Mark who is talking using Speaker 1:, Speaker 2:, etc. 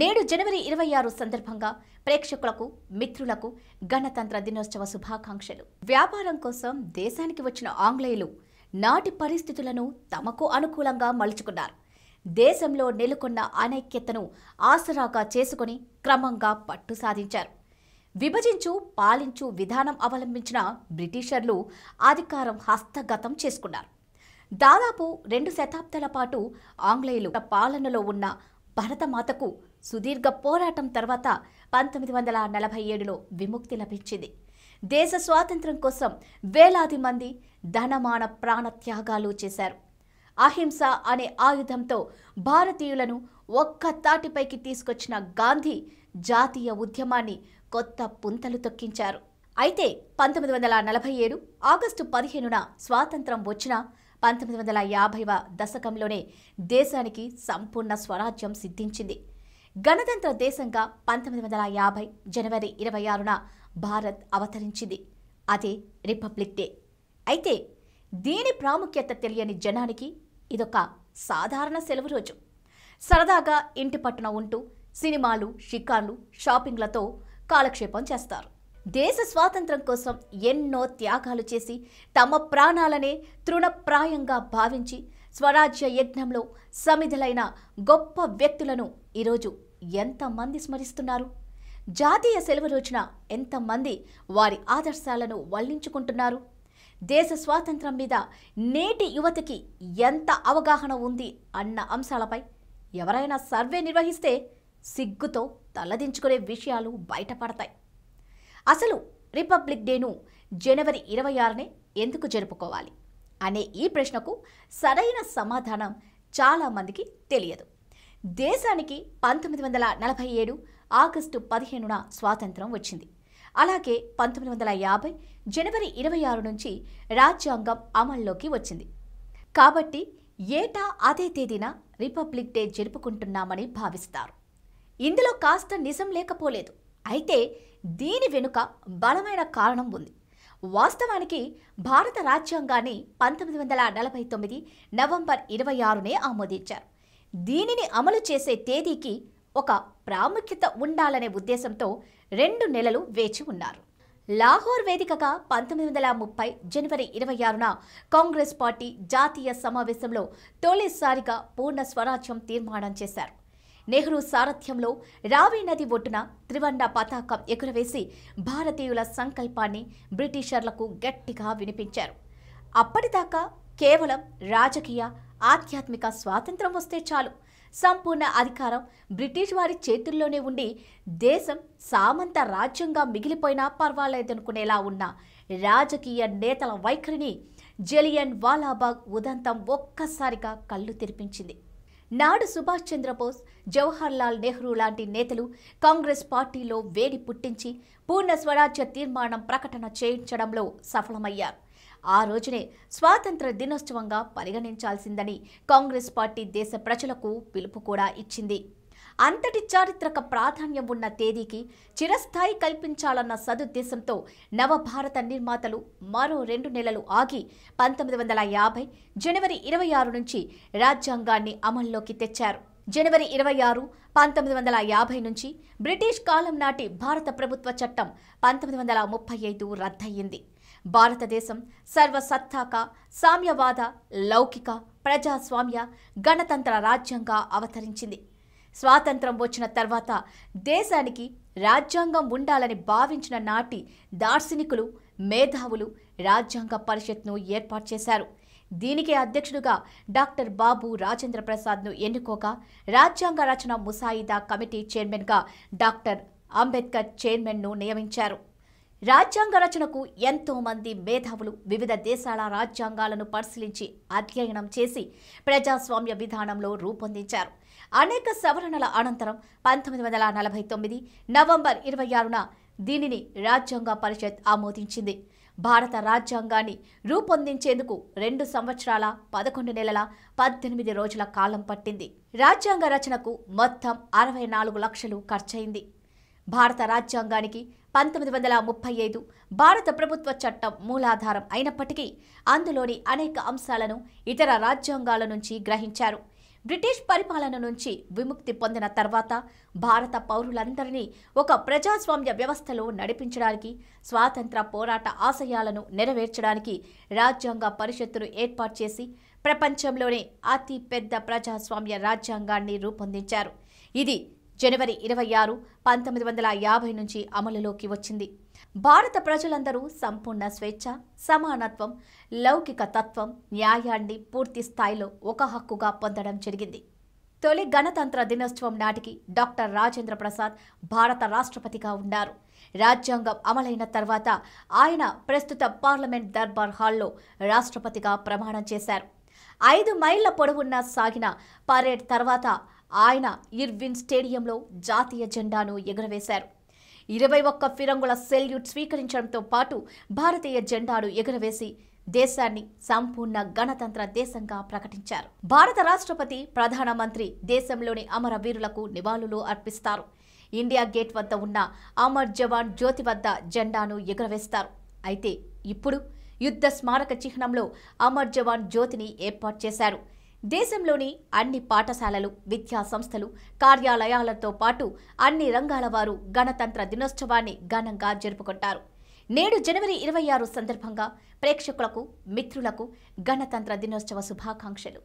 Speaker 1: నేడు జనవరి ఇరవై ఆరు సందర్భంగా ప్రేక్షకులకు మిత్రులకు గణతంత్ర దినోత్సవ శుభాకాంక్షలు. వ్యాపారం కోసం దేశానికి వచ్చిన ఆంగ్లేయులు నాటి పరిస్థితులను తమకు అనుకూలంగా మలుచుకున్నారు. దేశంలో నెలకొన్న అనైక్యతను ఆసరాగా చేసుకొని క్రమంగా పట్టు సాధించారు. విభజించు పాలించు విధానం అవలంబించిన బ్రిటిషర్లు అధికారం హస్తగతం చేసుకున్నారు. దాదాపు రెండు శతాబ్దాల పాటు ఆంగ్లేయులు పాలనలో ఉన్న భరతమాతకు సుదీర్ఘ పోరాటం తర్వాత పంతొమ్మిది వందల నలభై ఏడులో విముక్తి లభించింది. దేశ స్వాతంత్ర్యం కోసం వేలాది మంది ధనమాన ప్రాణ త్యాగాలు చేశారు. అహింస అనే ఆయుధంతో భారతీయులను ఒక్క తాటిపైకి తీసుకొచ్చిన గాంధీ జాతీయ ఉద్యమాన్ని కొత్త పుంతలు తొక్కించారు. అయితే పంతొమ్మిది వందల నలభై ఏడు ఆగస్టు పదిహేనున స్వాతంత్రం వచ్చిన పంతొమ్మిది వందల యాభైవ దశకంలోనే దేశానికి సంపూర్ణ స్వరాజ్యం సిద్ధించింది. గణతంత్ర దేశంగా పంతొమ్మిది వందల యాభై జనవరి ఇరవై ఆరున భారత్ అవతరించింది. అదే రిపబ్లిక్ డే. అయితే దీని ప్రాముఖ్యత తెలియని జనానికి ఇదొక సాధారణ సెలవు రోజు. సరదాగా ఇంటి పట్టున ఉంటూ సినిమాలు షికార్లు షాపింగ్లతో కాలక్షేపం చేస్తారు. దేశ స్వాతంత్రం కోసం ఎన్నో త్యాగాలు చేసి తమ ప్రాణాలనే తృణప్రాయంగా భావించి స్వరాజ్య యజ్ఞంలో సమిధులైన గొప్ప వ్యక్తులను ఈరోజు ఎంతమంది స్మరిస్తున్నారు? జాతీయ సెలవు రోజున ఎంతమంది వారి ఆదర్శాలను వల్లించుకుంటున్నారు? దేశ స్వాతంత్రం మీద నేటి యువతకి ఎంత అవగాహన ఉంది అన్న అంశాలపై ఎవరైనా సర్వే నిర్వహిస్తే సిగ్గుతో తలదించుకునే విషయాలు బయటపడతాయి. అసలు రిపబ్లిక్ డేను జనవరి ఇరవై ఆరునే ఎందుకు జరుపుకోవాలి? అనే ఈ ప్రశ్నకు సరైన సమాధానం చాలామందికి తెలియదు. దేశానికి పంతొమ్మిది వందల నలభై ఏడు ఆగస్టు పదిహేనున స్వాతంత్రం వచ్చింది. అలాగే పంతొమ్మిది వందల యాభై జనవరి ఇరవై ఆరు నుంచి రాజ్యాంగం అమల్లోకి వచ్చింది. కాబట్టి ఏటా అదే తేదీన రిపబ్లిక్ డే జరుపుకుంటున్నామని భావిస్తారు. ఇందులో కాస్త నిజం లేకపోలేదు. అయితే దీని వెనుక బలమైన కారణం ఉంది. వాస్తవానికి భారత రాజ్యాంగాన్ని పంతొమ్మిది వందల నలభై తొమ్మిది నవంబర్ ఇరవై ఆరునే ఆమోదించారు. దీనిని అమలు చేసే తేదీకి ఒక ప్రాముఖ్యత ఉండాలనే ఉద్దేశంతో రెండు నెలలు వేచి ఉన్నారు. లాహోర్ వేదికగా పంతొమ్మిది వందల ముప్పై జనవరి ఇరవై ఆరున కాంగ్రెస్ పార్టీ జాతీయ సమావేశంలో తొలిసారిగా పూర్ణ స్వరాజ్యం తీర్మానం చేశారు. నెహ్రూ సారథ్యంలో రావి నది ఒడ్డున త్రివర్ణ పతాకం ఎగురవేసి భారతీయుల సంకల్పాన్ని బ్రిటిషర్లకు గట్టిగా వినిపించారు. అప్పటిదాకా కేవలం రాజకీయ ఆధ్యాత్మిక స్వాతంత్రం వస్తే చాలు. సంపూర్ణ అధికారం బ్రిటిష్ వారి చేతుల్లోనే ఉండి దేశం సామంత రాజ్యంగా మిగిలిపోయినా పర్వాలేదనుకునేలా ఉన్న రాజకీయ నేతల వైఖరిని జలియన్ వాలాబాగ్ ఉదంతం ఒక్కసారిగా కళ్ళు తెరిపించింది. నాడు సుభాష్ చంద్రబోస్ జవహర్ లాల్ నెహ్రూ లాంటి నేతలు కాంగ్రెస్ పార్టీలో వేడి పుట్టించి పూర్ణ స్వరాజ్య తీర్మానం ప్రకటన చేయించడంలో సఫలమయ్యారు. ఆ రోజునే స్వాతంత్ర దినోత్సవంగా పరిగణించాల్సిందని కాంగ్రెస్ పార్టీ దేశ ప్రజలకు పిలుపు కూడా ఇచ్చింది. అంతటి చారిత్రక ప్రాధాన్యం ఉన్న తేదీకి చిరస్థాయి కల్పించాలన్న సదుద్దేశంతో నవభారత నిర్మాతలు మరో రెండు నెలలు ఆగి పంతొమ్మిది వందల యాభై జనవరి ఇరవై ఆరు నుంచి రాజ్యాంగాన్ని అమల్లోకి తెచ్చారు. జనవరి ఇరవై ఆరు పంతొమ్మిది వందల యాభై నుంచి బ్రిటిష్ కాలం నాటి భారత ప్రభుత్వ చట్టం పంతొమ్మిది వందల ముప్పై ఐదు రద్దయింది. భారతదేశం సర్వసత్తాక సామ్యవాద లౌకిక ప్రజాస్వామ్య గణతంత్ర రాజ్యంగా అవతరించింది. స్వాతంత్రం వచ్చిన తర్వాత దేశానికి రాజ్యాంగం ఉండాలని భావించిన నాటి దార్శనికులు మేధావులు రాజ్యాంగ పరిషత్ను ఏర్పాటు చేశారు. దీనికి అధ్యక్షుడుగా డాక్టర్ బాబు రాజేంద్ర ప్రసాద్ను ఎన్నుకోగా రాజ్యాంగ రచన ముసాయిదా కమిటీ చైర్మన్గా డాక్టర్ అంబేద్కర్ చైర్మన్ను నియమించారు. రాజ్యాంగ రచనకు ఎంతో మంది మేధావులు వివిధ దేశాల రాజ్యాంగాలను పరిశీలించి అధ్యయనం చేసి ప్రజాస్వామ్య విధానంలో రూపొందించారు. అనేక సవరణల అనంతరం పంతొమ్మిది వందల నలభై తొమ్మిది నవంబర్ ఇరవై ఆరున దీనిని రాజ్యాంగ పరిషత్ ఆమోదించింది. భారత రాజ్యాంగాన్ని రూపొందించేందుకు రెండు సంవత్సరాల పదకొండు నెలల పద్దెనిమిది రోజుల కాలం పట్టింది. రాజ్యాంగ రచనకు మొత్తం అరవై నాలుగు లక్షలు ఖర్చయింది. భారత రాజ్యాంగానికి పంతొమ్మిది వందల ముప్పై ఐదు భారత ప్రభుత్వ చట్టం మూలాధారం అయినప్పటికీ అందులోని అనేక అంశాలను ఇతర రాజ్యాంగాల నుంచి గ్రహించారు. బ్రిటిష్ పరిపాలన నుంచి విముక్తి పొందిన తర్వాత భారత పౌరులందరినీ ఒక ప్రజాస్వామ్య వ్యవస్థలో నడిపించడానికి స్వాతంత్ర పోరాట ఆశయాలను నెరవేర్చడానికి రాజ్యాంగ పరిషత్తును ఏర్పాటు చేసి ప్రపంచంలోనే అతి పెద్ద ప్రజాస్వామ్య రాజ్యాంగాన్ని రూపొందించారు. ఇది జనవరి ఇరవై ఆరు పంతొమ్మిది వందల యాభై నుంచి అమలులోకి వచ్చింది. భారత ప్రజలందరూ సంపూర్ణ స్వేచ్ఛ సమానత్వం లౌకిక తత్వం న్యాయాన్ని పూర్తి స్థాయిలో ఒక హక్కుగా పొందడం జరిగింది. తొలి గణతంత్ర దినోత్సవం నాటికి డాక్టర్ రాజేంద్ర ప్రసాద్ భారత రాష్ట్రపతిగా ఉన్నారు. రాజ్యాంగం అమలైన తర్వాత ఆయన ప్రస్తుత పార్లమెంట్ దర్బార్ హాల్లో రాష్ట్రపతిగా ప్రమాణం చేశారు. ఐదు మైళ్ళ పొడవున్న సాగిన పరేడ్ తర్వాత ఆయన ఇర్విన్ స్టేడియంలో జాతీయ జెండాను ఎగురవేశారు. ఇరవై ఒక్క ఫిరంగుల సెల్యూట్ స్వీకరించడంతో పాటు భారతీయ జెండాను ఎగురవేసి దేశాన్ని సంపూర్ణ గణతంత్ర దేశంగా ప్రకటించారు. భారత రాష్ట్రపతి ప్రధానమంత్రి దేశంలోని అమరవీరులకు నివాళులు అర్పిస్తారు. ఇండియా గేట్ వద్ద ఉన్న అమర్ జవాన్ జ్యోతి వద్ద జెండాను ఎగురవేస్తారు. అయితే ఇప్పుడు యుద్ధ స్మారక చిహ్నంలో అమర్ జవాన్ జ్యోతిని ఏర్పాటు చేశారు. దేశంలోని అన్ని పాఠశాలలు విద్యా సంస్థలు కార్యాలయాలతో పాటు అన్ని రంగాల వారు గణతంత్ర దినోత్సవాన్ని ఘనంగా జరుపుకుంటారు. నేడు జనవరి ఇరవై ఆరు సందర్భంగా ప్రేక్షకులకు మిత్రులకు గణతంత్ర దినోత్సవ శుభాకాంక్షలు.